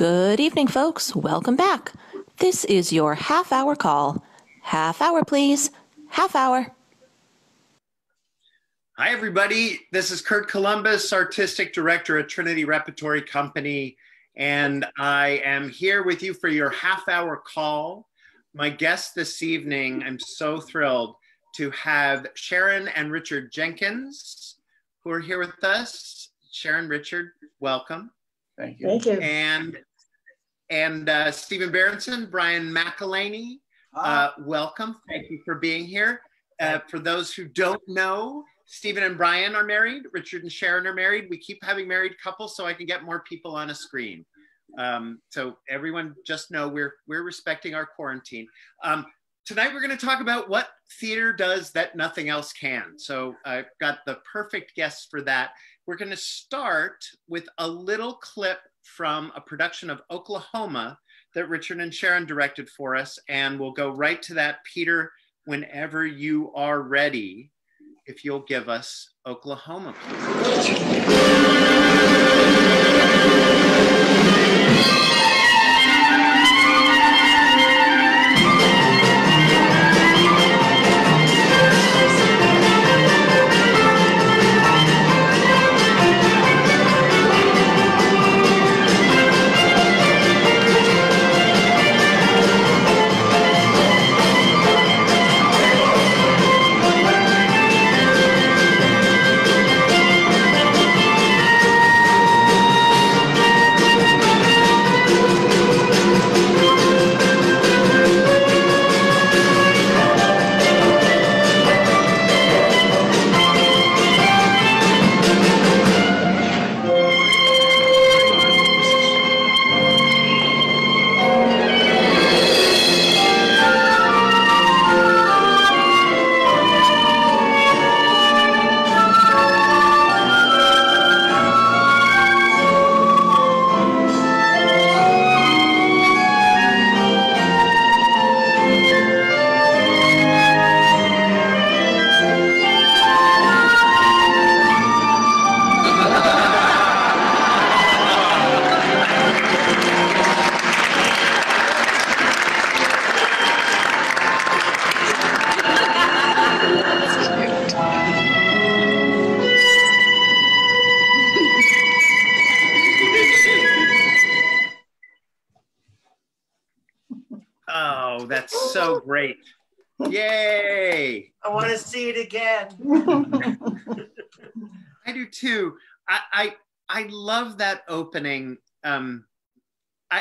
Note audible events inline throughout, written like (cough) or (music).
Good evening, folks. Welcome back. This is your half hour call. Half hour, please. Half hour. Hi, everybody. This is Curt Columbus, Artistic Director at Trinity Repertory Company, and I am here with you for your half hour call. My guest this evening, I'm so thrilled to have Sharon and Richard Jenkins, who are here with us. Sharon, Richard, welcome. Thank you. Thank you. And and uh, Stephen Berenson, Brian McEleney, uh, welcome. Thank you for being here. Uh, for those who don't know, Stephen and Brian are married. Richard and Sharon are married. We keep having married couples so I can get more people on a screen. Um, so everyone just know we're we're respecting our quarantine. Um, tonight we're going to talk about what theater does that nothing else can. So I've got the perfect guests for that. We're going to start with a little clip from a production of Oklahoma that Richard and Sharon directed for us. And we'll go right to that, Peter, whenever you are ready, if you'll give us Oklahoma, please.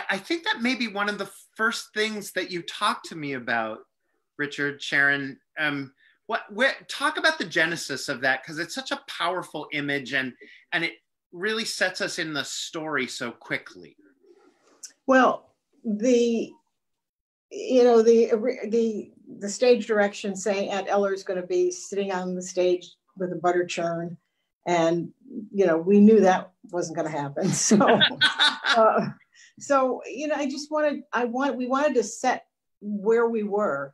I, think that may be one of the first things that you talked to me about, Richard, Sharon. Um, what, where, talk about the genesis of that because it's such a powerful image and and it really sets us in the story so quickly. Well, the you know the the the stage direction saying Aunt Eller is going to be sitting on the stage with a butter churn and you know we knew that wasn't going to happen so (laughs) uh, so you know i just wanted i want we wanted to set where we were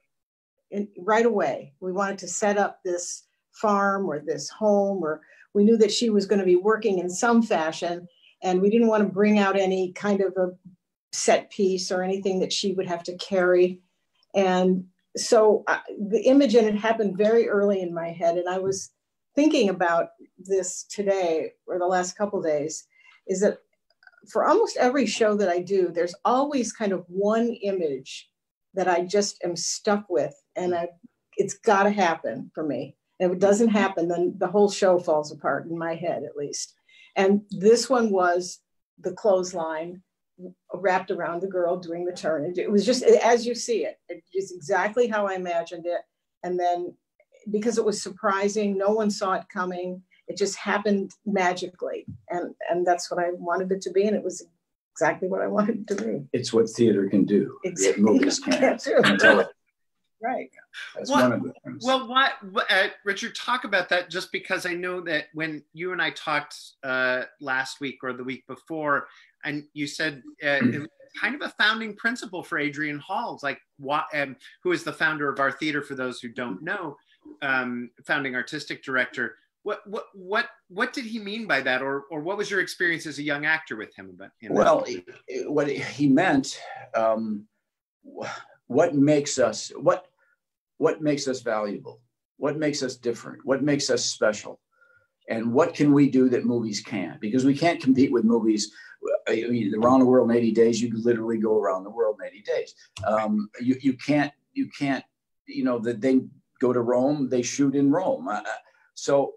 in, right away. We wanted to set up this farm or this home or we knew that she was going to be working in some fashion and we didn't want to bring out any kind of a set piece or anything that she would have to carry. And so uh, the image and it happened very early in my head and i was thinking about this today or the last couple days is that for almost every show that I do, there's always kind of one image that I just am stuck with, and I, it's got to happen for me. And if it doesn't happen, then the whole show falls apart in my head, at least. And this one was the clothesline wrapped around the girl doing the turn. It was just as you see it. It is exactly how I imagined it. And then because it was surprising. No one saw it coming. It just happened magically, and and that's what I wanted it to be, and it was exactly what I wanted it to be. It's what theater can do. Exactly. movies can't. (laughs) can't right. That's well, one of the things. Well, what, uh, Richard, talk about that just because I know that when you and I talked uh, last week or the week before, and you said uh, kind of a founding principle for Adrian Hall's, like what, um, who is the founder of our theater for those who don't know um, founding artistic director, what what what what did he mean by that, or or what was your experience as a young actor with him about? Well, what he meant, um, what makes us what what makes us valuable, what makes us different, what makes us special, and what can we do that movies can't? Because we can't compete with movies. I mean, around the world in 80 days, you literally go around the world in 80 days. Um, you you can't you can't you know that they go to Rome, they shoot in Rome. Uh, so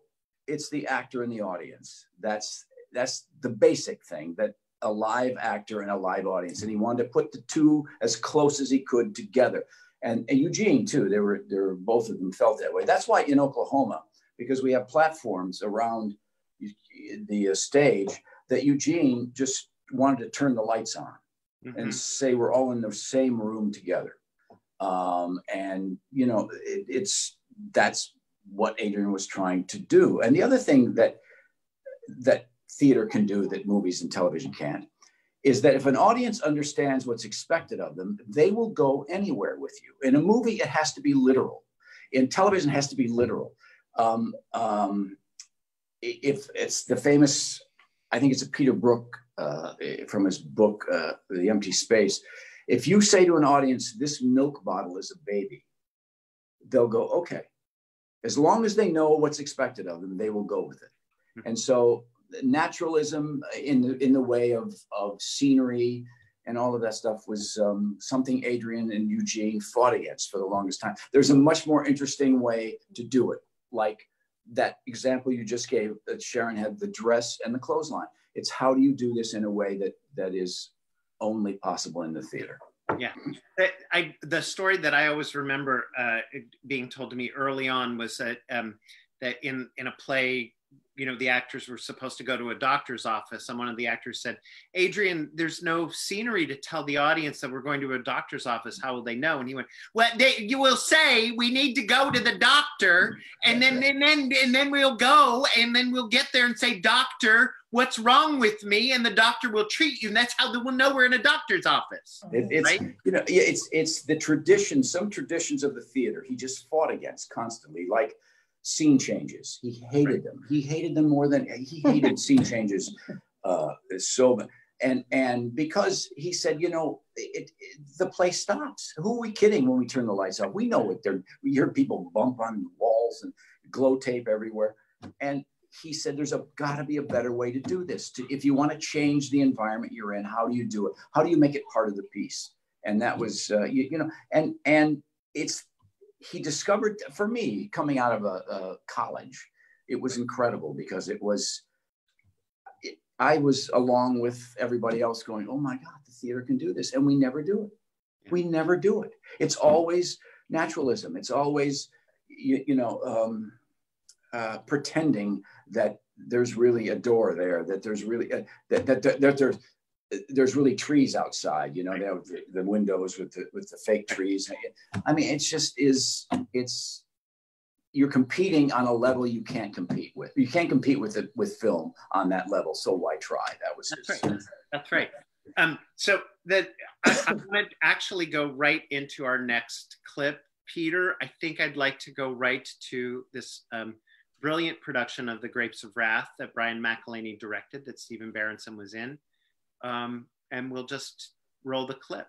it's the actor and the audience. That's that's the basic thing that a live actor and a live audience. And he wanted to put the two as close as he could together. And, and Eugene too, they were, they were both of them felt that way. That's why in Oklahoma, because we have platforms around the uh, stage that Eugene just wanted to turn the lights on mm-hmm. and say we're all in the same room together. Um, and you know, it, it's that's what Adrian was trying to do. And the other thing that that theater can do that movies and television can't is that if an audience understands what's expected of them, they will go anywhere with you. In a movie, it has to be literal. In television, it has to be literal. Um, um, if it's the famous, I think it's a Peter Brook uh, from his book, uh, The Empty Space. If you say to an audience, this milk bottle is a baby, they'll go, okay, as long as they know what's expected of them, they will go with it. Mm-hmm. And so naturalism in the, in the way of, of scenery and all of that stuff was um, something Adrian and Eugene fought against for the longest time. There's a much more interesting way to do it, like that example you just gave that Sharon had the dress and the clothesline. It's how do you do this in a way that that is only possible in the theater yeah. I, the story that i always remember uh, being told to me early on was that um, that in in a play you know the actors were supposed to go to a doctor's office. And one of the actors said adrian there's no scenery to tell the audience that we're going to a doctor's office. How will they know? And he went well they, you will say we need to go to the doctor and then and then and then we'll go and then we'll get there and say doctor what's wrong with me and the doctor will treat you. And that's how they will know we're in a doctor's office. It, it's right? you know it's it's the tradition some traditions of the theater he just fought against constantly. Like scene changes. He hated right. them. He hated them more than he hated (laughs) scene changes. Uh, so and and because he said, you know, it, it, the play stops. Who are we kidding when we turn the lights off? We know what they're. We hear people bump on walls and glow tape everywhere. And he said, there's a got to be a better way to do this. To, if you want to change the environment you're in, how do you do it? How do you make it part of the piece? And that was, uh, you, you know, and and it's he discovered for me coming out of a, a college, it was incredible because it was. It, I was along with everybody else going, "Oh my God, the theater can do this," and we never do it. We never do it. It's always naturalism. It's always, you, you know, um, uh, pretending that there's really a door there, that there's really a, that, that, that, that there's there's really trees outside, you know, they have the, the windows with the, with the fake trees. I mean, it's just is, it's, you're competing on a level you can't compete with. You can't compete with it with film on that level. So why try? That was that's right. That's right. Um, so that I, I'm going to actually go right into our next clip, Peter. I think I'd like to go right to this um, brilliant production of The Grapes of Wrath that Brian McEleney directed, that Stephen Berenson was in um, and we'll just roll the clip.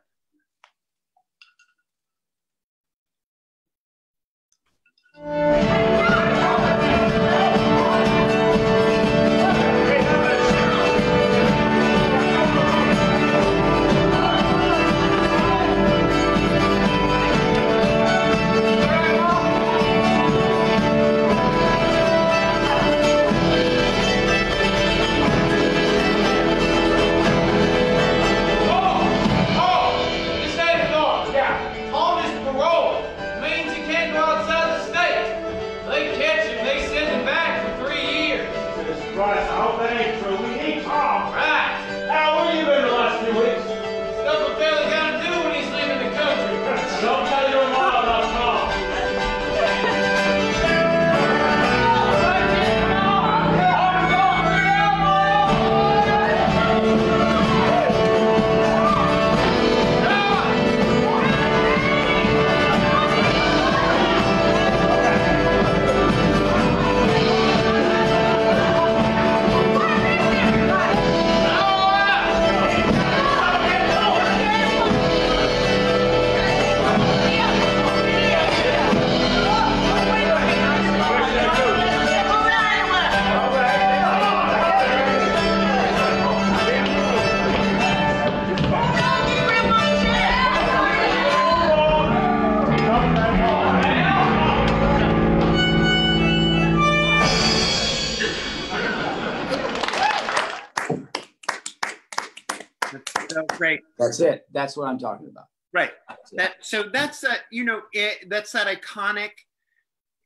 That's what I'm talking about. Right. That so that's that you know it, that's that iconic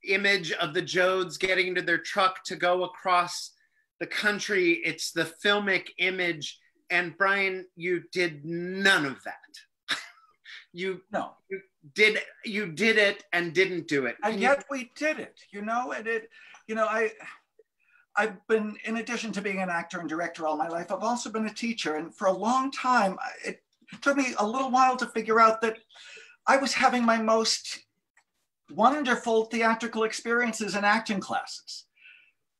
image of the Joads getting into their truck to go across the country. It's the filmic image. And Brian, you did none of that. (laughs) you no. You did you did it and didn't do it. And yet you... we did it, you know, and it, you know, I I've been, in addition to being an actor and director all my life, I've also been a teacher. And for a long time, it took me a little while to figure out that I was having my most wonderful theatrical experiences in acting classes.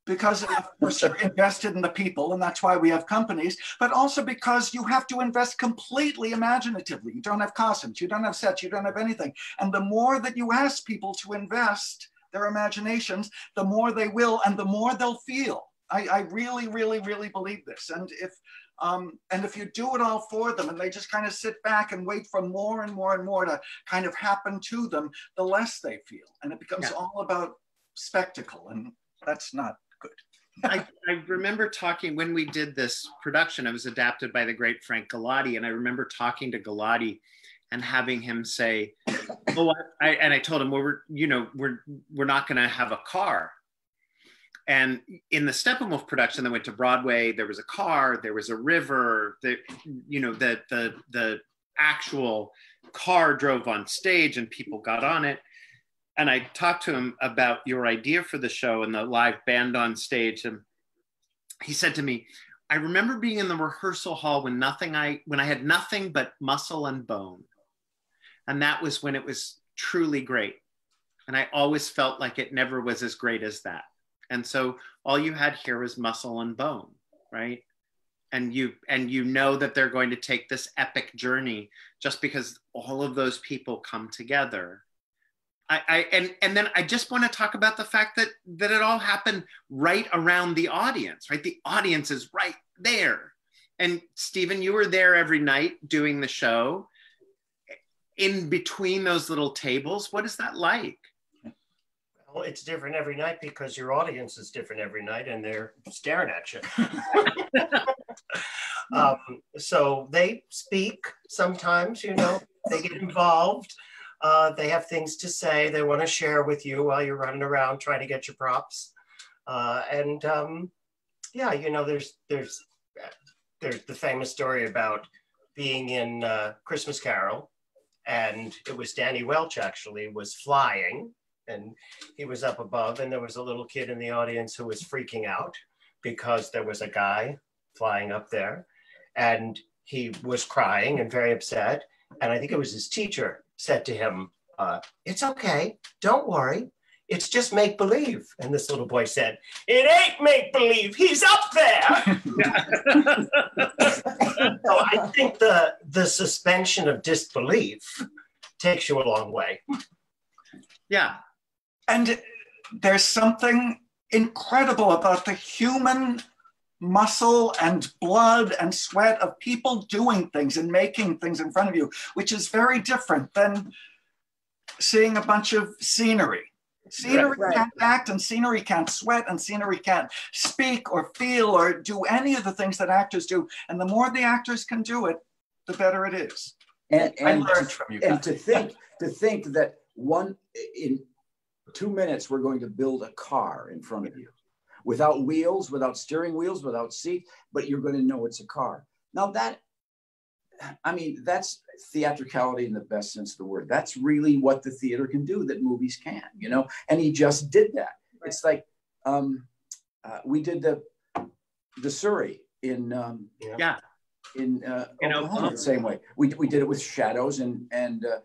Because of course you're invested in the people and that's why we have companies but also because you have to invest completely imaginatively. You don't have costumes you don't have sets you don't have anything. And the more that you ask people to invest their imaginations the more they will and the more they'll feel. I, I really really really believe this. And if um, and if you do it all for them and they just kind of sit back and wait for more and more and more to kind of happen to them the less they feel and it becomes yeah. all about spectacle and that's not good. (laughs) I, I, remember talking when we did this production, it was adapted by the great Frank Galati. And I remember talking to Galati and having him say, Oh, I, and I told him, well, we're, you know, we're, we're not going to have a car. And in the Steppenwolf production that went to Broadway, there was a car, there was a river, the, you know, the, the, the actual car drove on stage and people got on it and I talked to him about your idea for the show and the live band on stage. And he said to me, I remember being in the rehearsal hall when nothing I when I had nothing but muscle and bone. And that was when it was truly great. And I always felt like it never was as great as that. And so all you had here was muscle and bone, right? And you and you know that they're going to take this epic journey just because all of those people come together I, I, and and then I just want to talk about the fact that that it all happened right around the audience, right? The audience is right there. And Stephen, you were there every night doing the show. In between those little tables, what is that like? Well, it's different every night because your audience is different every night, and they're staring at you. (laughs) um, so they speak sometimes, you know, they get involved. Uh, they have things to say they want to share with you while you're running around trying to get your props. Uh, and um, yeah, you know, there's there's there's the famous story about being in uh, Christmas Carol, and it was Danny Welch actually was flying, and he was up above, and there was a little kid in the audience who was freaking out because there was a guy flying up there, and he was crying and very upset, and I think it was his teacher said to him, uh, It's okay, don't worry. It's just make believe. And this little boy said, It ain't make believe, he's up there. (laughs) (laughs) so I think the, the suspension of disbelief takes you a long way. Yeah. And there's something incredible about the human muscle and blood and sweat of people doing things and making things in front of you, which is very different than seeing a bunch of scenery. Scenery right, can't act and scenery can't sweat and scenery can't speak or feel or do any of the things that actors do. And the more the actors can do it, the better it is. And, and, to, and to think to think that one in two minutes we're going to build a car in front of you without wheels, without steering wheels, without seat, but you're going to know it's a car. Now that, I mean, that's theatricality in the best sense of the word. That's really what the theater can do that movies can, you know. And he just did that. It's like um, uh, we did the the Surrey in um, yeah in, uh, in Oklahoma, Oklahoma the same way. We we did it with shadows and and. Uh,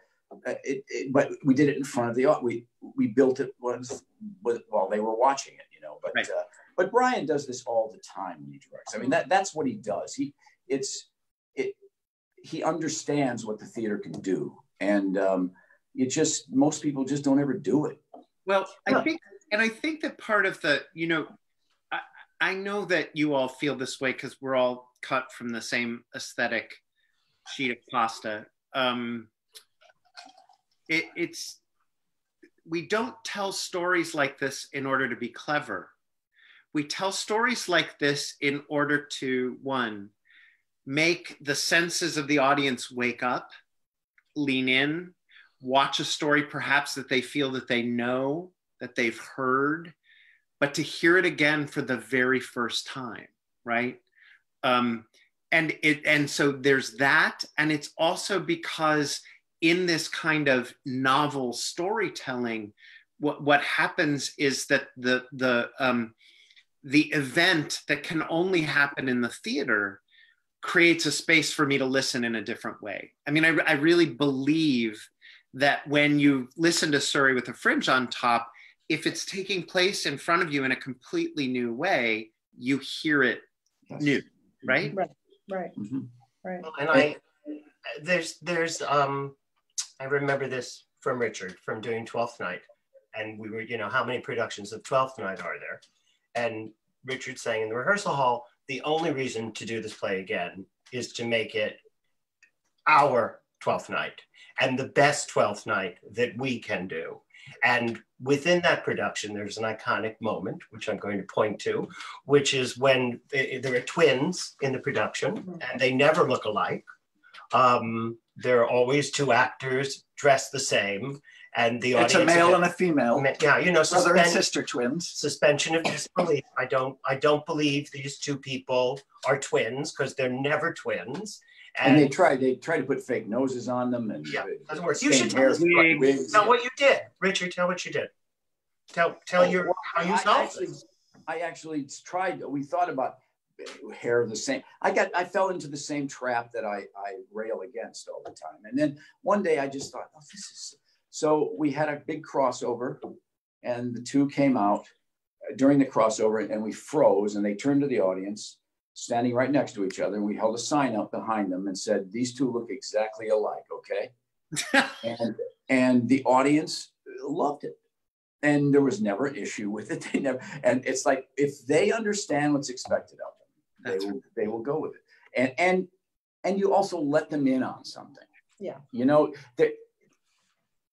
it, it, but we did it in front of the we we built it was, was while they were watching it you know. But right. uh, but Brian does this all the time when he directs. I mean that that's what he does. He it's it he understands what the theater can do, and um, it just most people just don't ever do it. Well, I think, and I think that part of the you know, I, I know that you all feel this way because we're all cut from the same aesthetic sheet of pasta. Um, it, it's we don't tell stories like this in order to be clever. We tell stories like this in order to, one, make the senses of the audience wake up, lean in, watch a story perhaps that they feel that they know, that they've heard, but to hear it again for the very first time, right? Um, and it and so there's that, and it's also because in this kind of novel storytelling, what what happens is that the the um, the event that can only happen in the theater creates a space for me to listen in a different way. I mean, I, I really believe that when you listen to Surrey with a fringe on top, if it's taking place in front of you in a completely new way, you hear it yes. new, right? Right, right, mm-hmm. right. And I, there's, there's, um, I remember this from Richard from doing Twelfth Night, and we were, you know, how many productions of Twelfth Night are there? And Richard saying in the rehearsal hall, the only reason to do this play again is to make it our 12th night and the best 12th night that we can do. And within that production, there's an iconic moment, which I'm going to point to, which is when they, there are twins in the production mm-hmm. and they never look alike. Um, there are always two actors dressed the same and the it's audience. a male and a female. Yeah, you know, brother and sister twins. Suspension of disbelief. I don't, I don't believe these two people are twins because they're never twins. And, and, they try, they try to put fake noses on them, and yeah, doesn't work. You should tell us Tell what you did, Richard. Tell what you did. Tell, tell oh, your well, how you solved actually, this. I actually tried. We thought about hair the same. I got, I fell into the same trap that I, I rail against all the time. And then one day I just thought, oh, this is so we had a big crossover, and the two came out during the crossover, and we froze, and they turned to the audience, standing right next to each other, and we held a sign up behind them and said, "These two look exactly alike." Okay, (laughs) and and the audience loved it, and there was never an issue with it. (laughs) They never, and it's like if they understand what's expected of they will they will go with it, and and and you also let them in on something. Yeah, you know that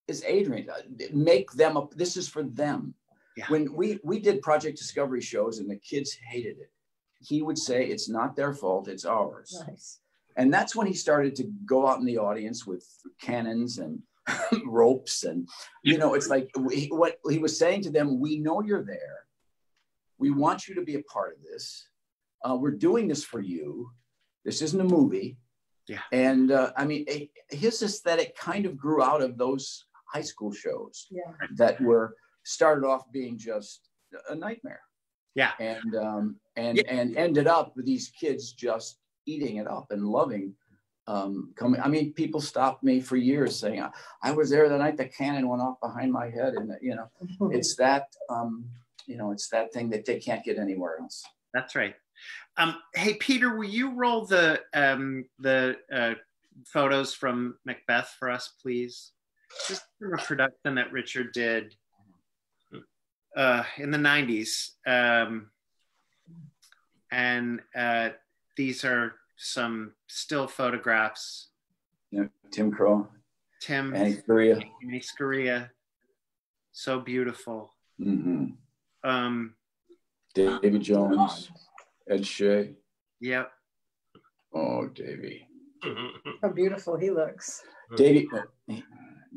is Adrian. Uh, make them up. This is for them. Yeah. When we we did Project Discovery shows and the kids hated it, he would say it's not their fault, it's ours. Nice. And that's when he started to go out in the audience with cannons and (laughs) ropes and you know it's like what he was saying to them we know you're there we want you to be a part of this uh, we're doing this for you this isn't a movie yeah and uh, i mean his aesthetic kind of grew out of those high school shows yeah. that were started off being just a nightmare. Yeah. And um, and yeah. and ended up with these kids just eating it up and loving um, coming. I mean, people stopped me for years saying, I, I was there the night the cannon went off behind my head. And, you know, (laughs) it's that, um, you know, it's that thing that they can't get anywhere else. That's right. Um, hey, Peter, will you roll the, um, the uh, photos from Macbeth for us, please? This is from a production that Richard did uh, in the 90s. Um, and uh, these are some still photographs. Yeah, Tim Crowe. Tim. Annie Scurria. Annie Scurria. So beautiful. Mm-hmm. Um, David Jones. Ed Shea. Yep. Oh, Davy. (laughs) How beautiful he looks. Davy,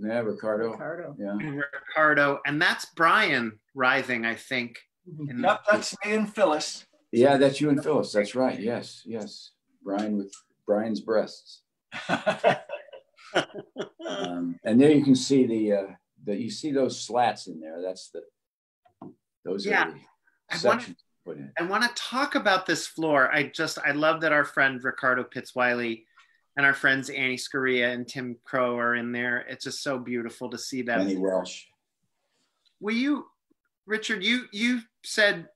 yeah, Ricardo. Ricardo. Yeah. Ricardo. And that's Brian writhing, I think. Mm-hmm. Yep, that's me and Phyllis. Yeah, that's you and Phyllis. That's right. Yes, yes. Brian with Brian's breasts. um, and there you can see the uh, the you see those slats in there. That's the those yeah. are the sections in. I want to talk about this floor. I just I love that our friend Ricardo Pitts-Wiley and our friends Annie Scurria and Tim Crowe are in there. It's just so beautiful to see them. Annie Welsh. Will you, Richard? You you said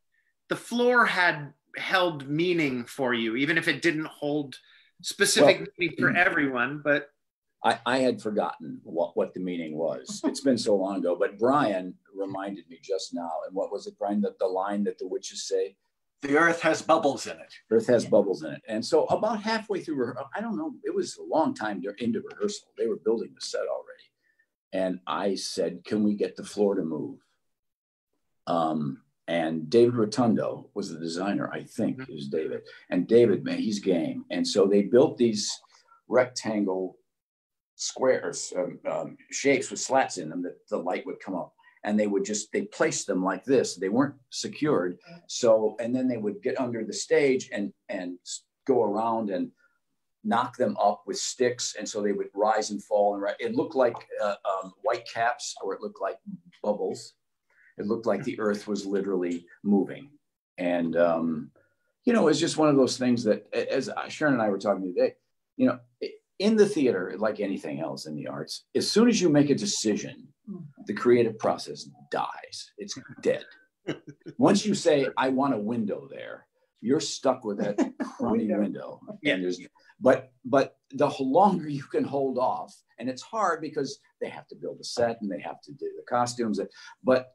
the floor had held meaning for you, even if it didn't hold specific well, meaning for (clears throat) everyone. But I, I had forgotten what, what the meaning was. It's been so long ago. But Brian reminded me just now. And what was it, Brian? That the line that the witches say the earth has bubbles in it. Earth has bubbles in it. And so about halfway through, I don't know, it was a long time into rehearsal. They were building the set already. And I said, can we get the floor to move? Um, and David Rotundo was the designer, I think, mm-hmm. it was David. And David, man, he's game. And so they built these rectangle squares, um, um, shapes with slats in them that the light would come up. And they would just, they placed them like this. They weren't secured. So, and then they would get under the stage and, and go around and knock them up with sticks. And so they would rise and fall. And it looked like uh, um, white caps or it looked like bubbles. It looked like the earth was literally moving. And, um, you know, it's just one of those things that, as Sharon and I were talking today, you know, in the theater, like anything else in the arts, as soon as you make a decision, mm-hmm. the creative process dies. It's dead. (laughs) Once you say, I want a window there, you're stuck with that (laughs) crummy window. And there's but but the longer you can hold off, and it's hard because they have to build a set and they have to do the costumes, but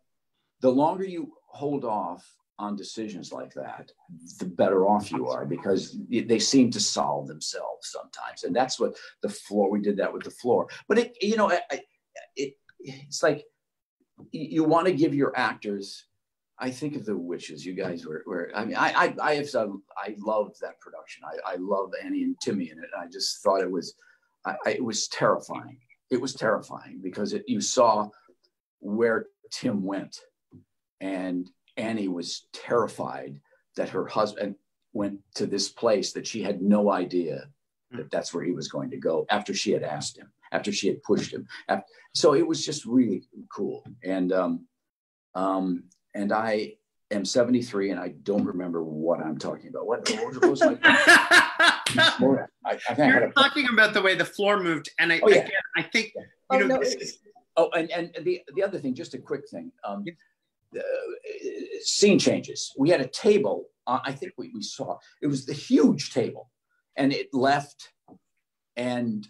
the longer you hold off on decisions like that, the better off you are because they seem to solve themselves sometimes. And that's what the floor, we did that with the floor. But it, you know, it, it it's like you want to give your actors, I think of the witches, you guys were, were I mean, I, I, I have some, I loved that production. I, I love Annie and Timmy in it. I just thought it was, I, it was terrifying. It was terrifying because it, you saw where Tim went and Annie was terrified that her husband went to this place that she had no idea that hmm. that's where he was going to go after she had asked him, after she had pushed him. So it was just really cool. And um, um, and I am 73 and I don't remember what I'm talking about. What, what was my (laughs) I, I You're talking about the way the floor moved, and I, oh, yeah. again, I think you oh, know. No, is, oh, and and the the other thing, just a quick thing. Um, uh, scene changes. We had a table. Uh, I think we, we saw it was the huge table, and it left, and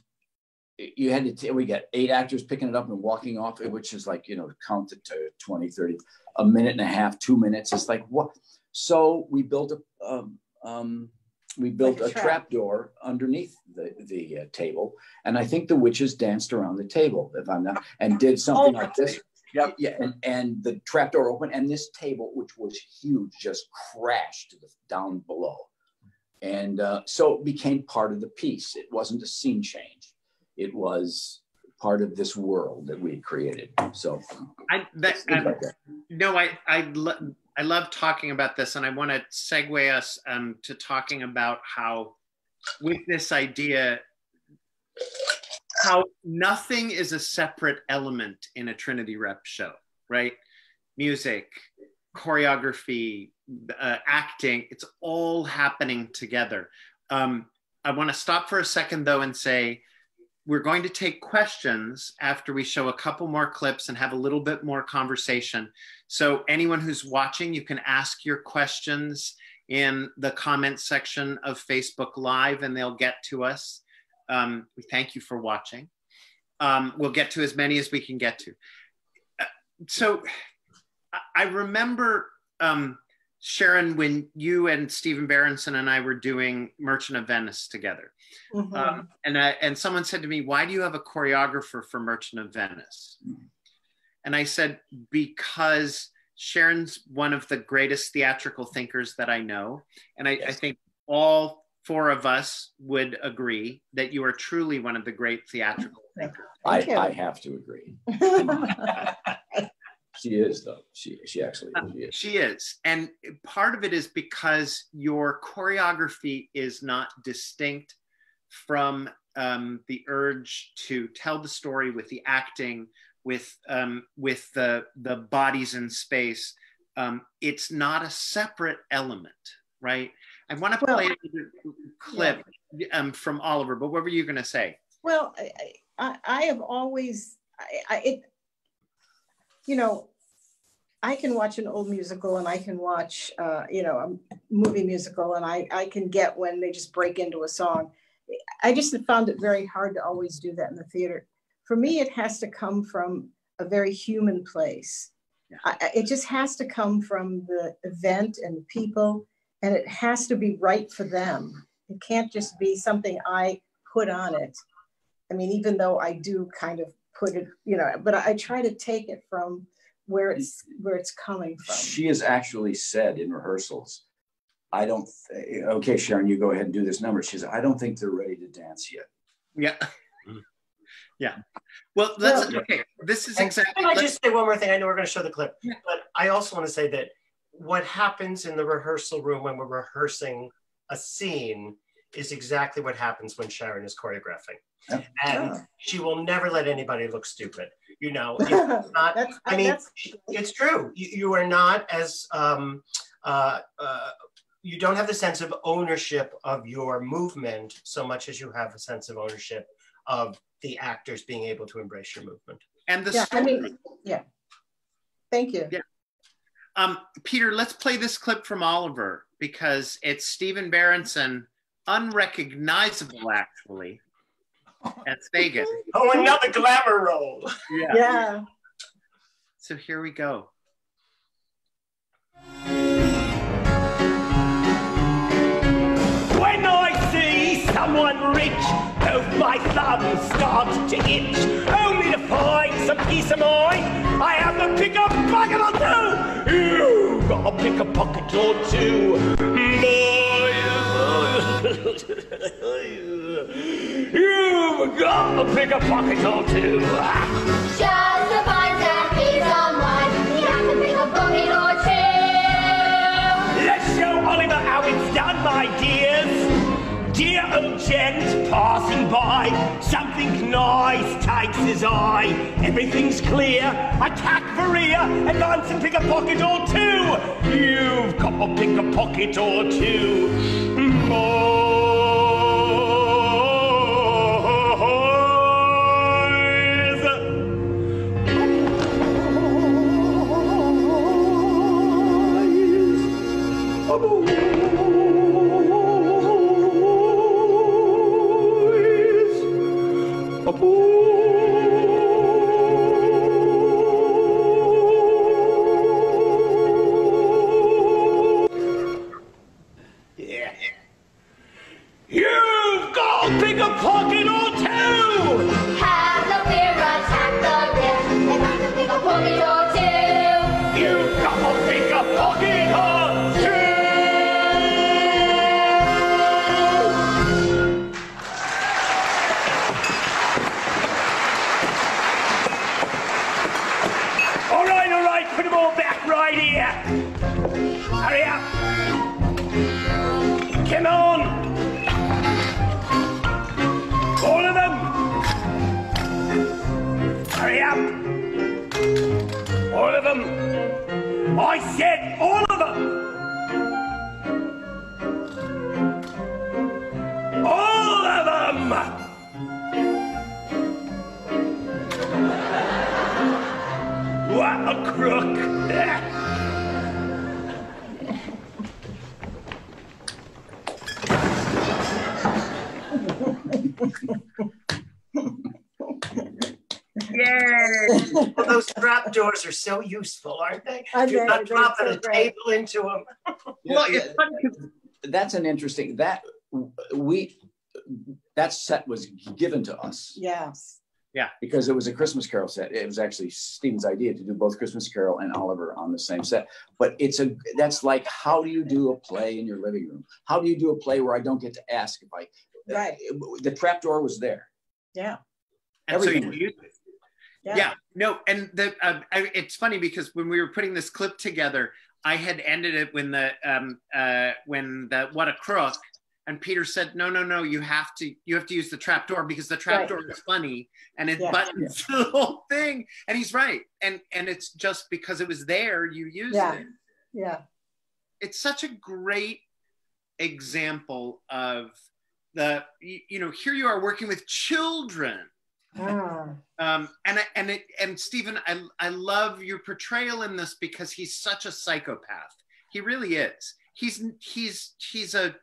you had to. T- we got eight actors picking it up and walking off, it which is like you know counted to 20, 30, a minute and a half, two minutes. It's like what? So we built a. Um, um, we built like a, a trap door underneath the the uh, table, and I think the witches danced around the table, if I'm not, and did something oh, like this. Yep. Yeah, and, and the trap door opened, and this table, which was huge, just crashed to the, down below. And uh, so it became part of the piece. It wasn't a scene change. It was part of this world that we created. So I that, like that. no, I I, lo- I love talking about this, and I want to segue us um, to talking about how with this idea how nothing is a separate element in a Trinity Rep show, right? Music, choreography, uh, acting, it's all happening together. Um, I want to stop for a second though and say, we're going to take questions after we show a couple more clips and have a little bit more conversation. So anyone who's watching, you can ask your questions in the comment section of Facebook Live and they'll get to us. Um, we thank you for watching. Um, we'll get to as many as we can get to. Uh, so I remember, um, Sharon, when you and Stephen Berenson and I were doing Merchant of Venice together. Mm-hmm. Um, and, I, and someone said to me, Why do you have a choreographer for Merchant of Venice? And I said, Because Sharon's one of the greatest theatrical thinkers that I know. And I, yes. I think all four of us would agree that you are truly one of the great theatrical thinkers. I, I have to agree. (laughs) she is though. She she actually uh, she is. She is. And part of it is because your choreography is not distinct from um, the urge to tell the story with the acting, with um, with the the bodies in space. Um, it's not a separate element, right? I want to play well, a clip yeah. um, from Oliver, but what were you going to say? Well, I, I, I have always, I, I, it, you know, I can watch an old musical and I can watch, uh, you know, a movie musical and I, I can get when they just break into a song. I just found it very hard to always do that in the theater. For me, it has to come from a very human place. Yeah. I, it just has to come from the event and the people and it has to be right for them. It can't just be something I put on it. I mean, even though I do kind of put it, you know, but I try to take it from where it's where it's coming from. She has actually said in rehearsals, I don't, th- okay, Sharon, you go ahead and do this number. She says, I don't think they're ready to dance yet. Yeah. (laughs) Yeah. Well, let's, Well- okay, this is exactly. Can I just say one more thing? I know we're going to show the clip, Yeah. but I also want to say that what happens in the rehearsal room when we're rehearsing a scene is exactly what happens when Sharon is choreographing. Yeah. And Yeah. she will never let anybody look stupid. You know, (laughs) it's not, I mean, it's true. You, you are not as, um, uh, uh, you don't have the sense of ownership of your movement so much as you have a sense of ownership of the actors being able to embrace your movement. And the yeah, I mean, yeah. Thank you. Yeah. Um, Peter, let's play this clip from Oliver because it's Stephen Berenson, unrecognizable actually, as Fagin. Oh, another glamour role. Yeah. Yeah. So here we go. When I see someone rich, both my thumbs start to itch. Only to find some peace of mind, I have to pick a bucket or two. You gotta pick a pocket or two. (laughs) You've got to pick a pocket or two. Just to find some peace of mind, you have to pick a bucket or two. Let's show Oliver how it's done, my dears. Dear old gent passing by, something nice takes his eye. Everything's clear, attack for rear, advance and pick a pocket or two. You've got to pick a pocket or two. Boys. Yeah. Said those trap doors are so useful, aren't they? Aren't You're not They're dropping so a great. table into them. (laughs) Well, Yeah, it's that's an interesting that we that set was given to us Yes. Yeah. Because it was a Christmas Carol set. It was actually Stephen's idea to do both Christmas Carol and Oliver on the same set. But it's a that's like how do you do a play in your living room? How do you do a play where I don't get to ask if I Right. the trap door was there. Yeah. and so you Everything. it. Yeah. Yeah, no, and the um, I, it's funny because when we were putting this clip together, I had ended it when the um uh when the what a crook, and Peter said, no, no, no, you have to you have to use the trap door because the trap Right. door is funny and it Yeah. buttons (laughs) the whole thing, and he's right, and and it's just because it was there you used Yeah. it. Yeah. It's such a great example of the you, you know here you are working with children Ah. um, and I- and it and Stephen, I I love your portrayal in this because he's such a psychopath. He really is. He's he's he's a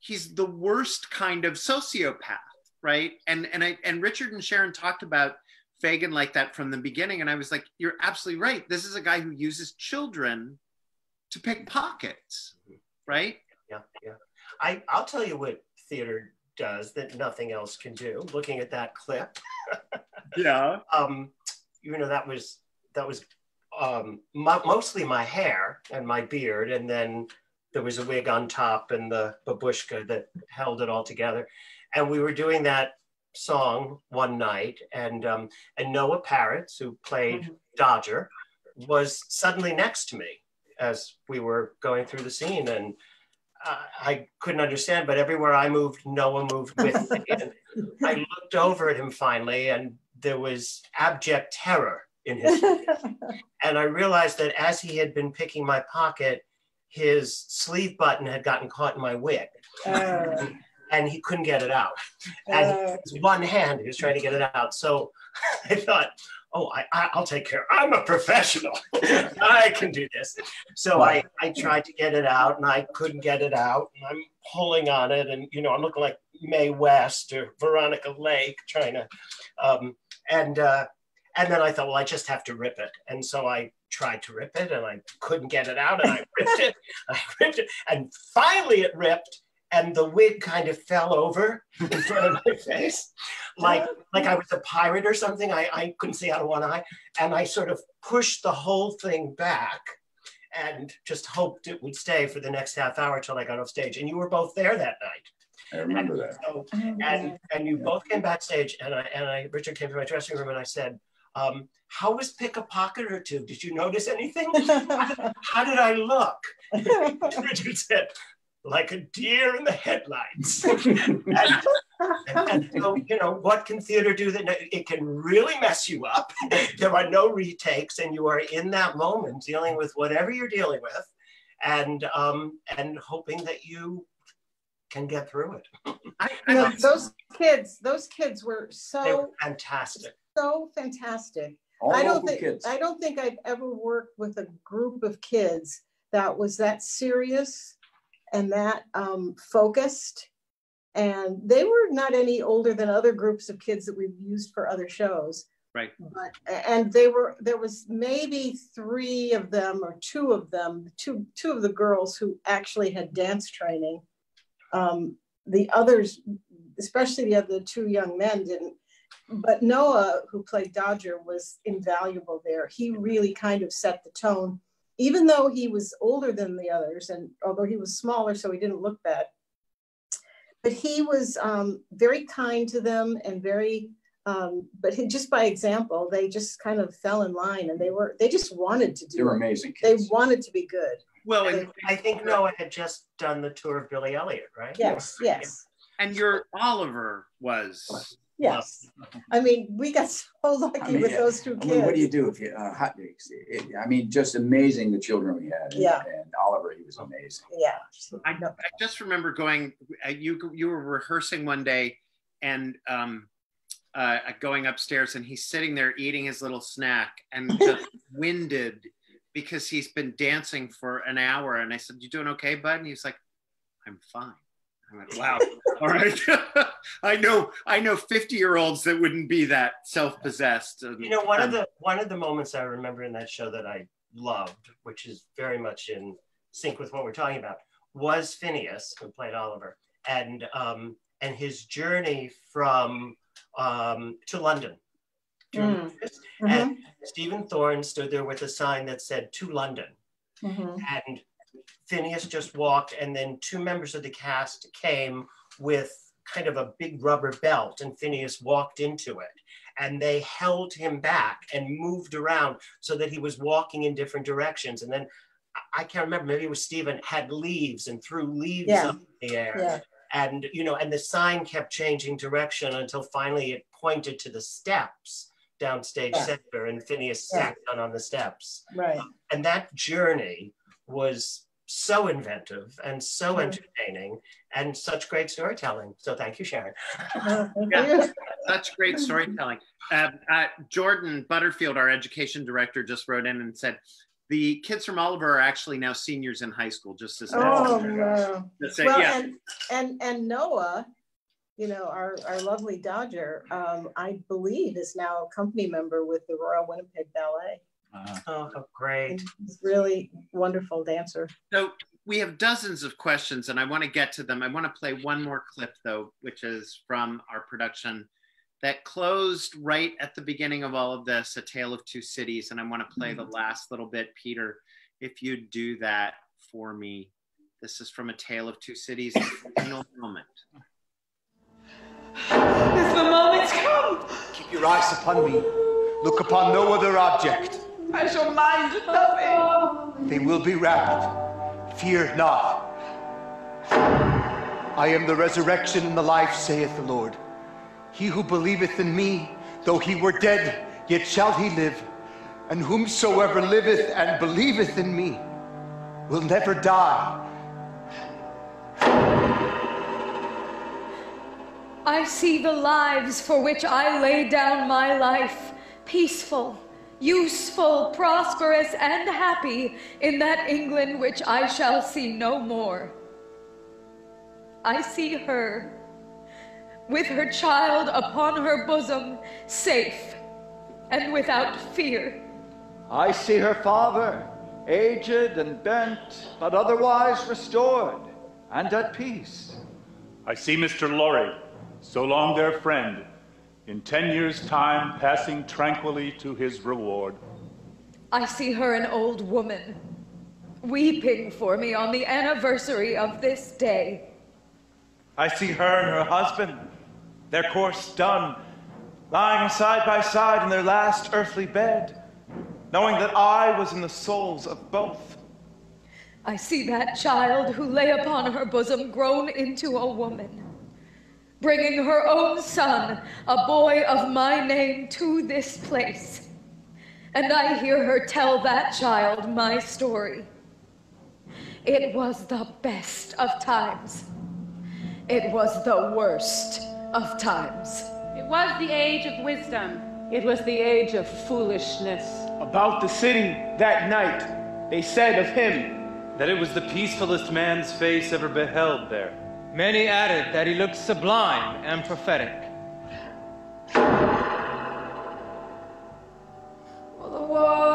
he's the worst kind of sociopath, right? And and I and Richard and Sharon talked about Fagin like that from the beginning, and I was like, you're absolutely right. This is a guy who uses children to pick pockets, right? Yeah, yeah. I, I'll tell you what theater does that nothing else can do. Looking at that clip, (laughs) Yeah. um, you know that was that was um, mo- mostly my hair and my beard, and then there was a wig on top and the babushka that held it all together. And we were doing that song one night, and um, and Noah Parrots, who played Dodger, was suddenly next to me as we were going through the scene, and I couldn't understand. But everywhere I moved, Noah moved with me. (laughs) And I looked over at him finally, and there was abject terror in his face. (laughs) and I realized that as he had been picking my pocket, his sleeve button had gotten caught in my wig, Uh, (laughs) and he couldn't get it out. And uh, his one hand, he was trying to get it out. So I thought, oh, I, I, I'll take care. I'm a professional. (laughs) I can do this. So I, I tried to get it out, and I couldn't get it out. And I'm pulling on it, and you know, I'm looking like Mae West or Veronica Lake, trying to, um, and uh, and then I thought, well, I just have to rip it. And so I tried to rip it, and I couldn't get it out, and I ripped it. (laughs) I ripped it, and finally it ripped. And the wig kind of fell over in front of my (laughs) face, like like I was a pirate or something. I, I couldn't see out of one eye. And I sort of pushed the whole thing back and just hoped it would stay for the next half hour till I got off stage. And you were both there that night. I remember that. So, and and you both came backstage and I and I Richard came to my dressing room and I said, um, how was pick a pocket or two? Did you notice anything? (laughs) How did I look? (laughs) Richard said, like a deer in the headlights. (laughs) and, and so, you know, what can theater do that it can really mess you up? (laughs) There are no retakes, and you are in that moment dealing with whatever you're dealing with, and um, and hoping that you can get through it. I, you know, those kids, those kids were They were so fantastic. so fantastic. All I don't think kids. I don't think I've ever worked with a group of kids that was that serious and that um, focused. And they were not any older than other groups of kids that we've used for other shows. Right. But and they were there was maybe three of them or two of them, two two of the girls who actually had dance training. Um, the others, especially the other two young men, didn't but Noah, who played Dodger, was invaluable there. He really kind of set the tone, even though he was older than the others, and although he was smaller, so he didn't look bad. But he was um, very kind to them and very, um, but he, just by example, they just kind of fell in line, and they were they just wanted to They do were it. amazing They wanted to be good. well, and, I think Noah had just done the tour of Billy Elliot, right? Yes, yes, and your Oliver was yes. I mean, we got so lucky I mean, with yeah. those two I mean, what do you do if you, uh, hot, it, I mean, just amazing the children we had. And- Yeah. And Oliver, he was amazing. Yeah. I, I just remember going. uh, You you were rehearsing one day, and um, uh, going upstairs, and he's sitting there eating his little snack, and (laughs) just winded because he's been dancing for an hour. And I said, "You doing okay, bud?" And he's like, "I'm fine." I went, "Wow, (laughs) all right." (laughs) I know I know fifty year olds that wouldn't be that self possessed. You know, one of the one of the moments I remember in that show that I loved, which is very much in sync with what we're talking about, was Phineas, who played Oliver, and um, and his journey from um, to London. Do you remember this? Mhm, And Stephen Thorne stood there with a sign that said "To London," mhm. and Phineas just walked, and then two members of the cast came with kind of a big rubber belt, and Phineas walked into it. And they held him back and moved around so that he was walking in different directions. And then I- can't remember, maybe it was Stephen had leaves and threw leaves Yeah. up in the air. Yeah. And you know, and the sign kept changing direction until finally it pointed to the steps downstage Yeah. center, and Phineas sat down on the steps Right. and that journey was so inventive and so entertaining and such great storytelling. So thank you, Sharon. Uh, thank Yeah. you. (laughs) Such great storytelling. Uh, uh, Jordan Butterfield, our education director, just wrote in and said, the kids from Oliver are actually now seniors in high school, just as Oh, no. That's it, Well, yeah. and, and, and Noah, you know, our, our lovely Dodger, um, I believe is now a company member with the Royal Winnipeg Ballet. Uh, Oh, great. And He's really wonderful dancer. So we have dozens of questions and I want to get to them. I want to play one more clip though, which is from our production that closed right at the beginning of all of this, A Tale of Two Cities. And I want to play the last little bit, Peter, if you'd do that for me. This is from A Tale of Two Cities, final moment. Is the moment's come? Keep your eyes upon me. Look upon no other object. I shall mind nothing. They will be rapid. Fear not. I am the resurrection and the life, saith the Lord. He who believeth in me, though he were dead, yet shall he live. And whomsoever liveth and believeth in me will never die. I see the lives for which I lay down my life, peaceful, useful, prosperous, and happy in that England which I shall see no more. I see her, with her child upon her bosom, safe and without fear. I see her father, aged and bent, but otherwise restored and at peace. I see Mr. Lorry, so long their friend, in ten years' time passing tranquilly to his reward. I see her an old woman, weeping for me on the anniversary of this day. I see her and her husband, their course done, lying side by side in their last earthly bed, knowing that I was in the souls of both. I see that child who lay upon her bosom grown into a woman, bringing her own son, a boy of my name, to this place. And I hear her tell that child my story. It was the best of times. It was the worst of times. It was the age of wisdom. It was the age of foolishness. About the city that night, they said of him that it was the peacefulest man's face ever beheld there. Many added that he looked sublime and prophetic. Well,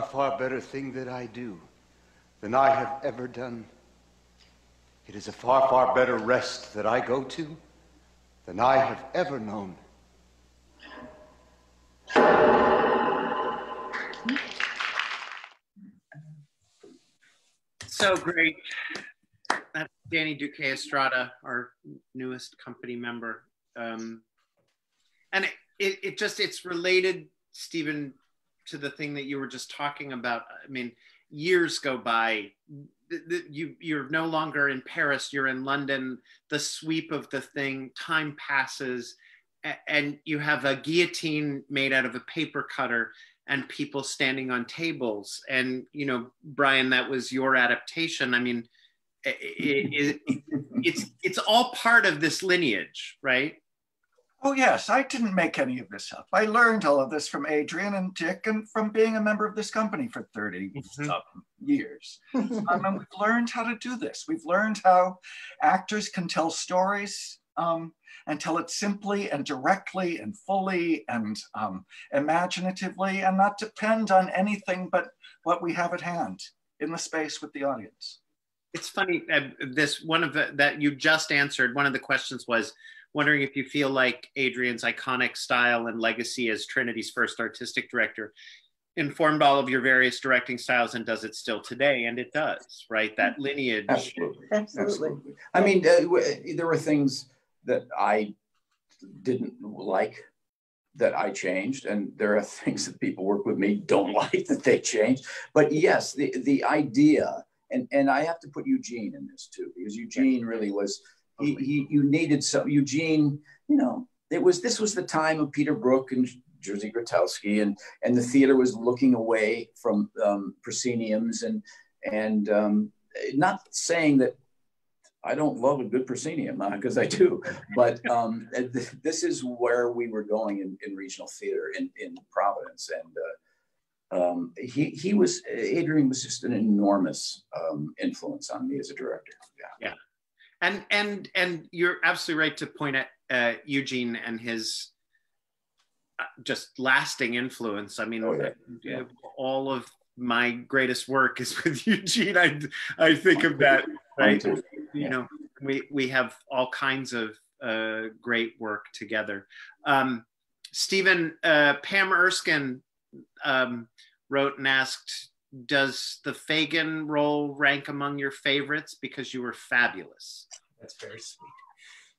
far, far better thing that I do than I have ever done. It is a far, far better rest that I go to than I have ever known. So great. That's Danny Duque Estrada, our newest company member. Um, and it, it, it just, it's related, Stephen, to the thing that you were just talking about. I mean, years go by. You, you're no longer in Paris, you're in London. The sweep of the thing, time passes, and you have a guillotine made out of a paper cutter and people standing on tables. And, you know, Brian, that was your adaptation. I mean, i- i- i- it's, it's all part of this lineage, right? Oh, yes, I didn't make any of this up. I learned all of this from Adrian and Dick and from being a member of this company for 30 some years. (laughs) um, and we've learned how to do this. We've learned how actors can tell stories um, and tell it simply and directly and fully and um, imaginatively and not depend on anything but what we have at hand in the space with the audience. It's funny. Uh, this one of the, that you just answered. One of the questions was wondering if you feel like Adrian's iconic style and legacy as Trinity's first artistic director informed all of your various directing styles and does it still today? And it does, right? That lineage. Absolutely. Absolutely. I mean, uh, w- there were things that I didn't like that I changed, and there are (laughs) things that people work with me don't (laughs) like that they changed. But yes, the the idea, and and I have to put Eugene in this too, because Eugene really was. He, he you needed some Eugene. You know, it was this was the time of Peter Brook and Jerzy Grotowski, and and the theater was looking away from um, prosceniums and and um, not saying that I don't love a good proscenium because I do, but um, (laughs) th- this is where we were going in, in regional theater in, in Providence, and Uh, um, he he was Adrian was just an enormous um, influence on me as a director. Yeah. Yeah. And and and you're absolutely right to point at uh, Eugene and his uh, just lasting influence. I mean, Oh, yeah. uh, Yeah. all of my greatest work is (laughs) with Eugene. I I think of that. Right. Too. You know, we we have all kinds of uh, great work together. Um, Stephen, uh, Pam Erskine um, wrote and asked, "Does the Fagin role rank among your favorites because you were fabulous?" That's very sweet.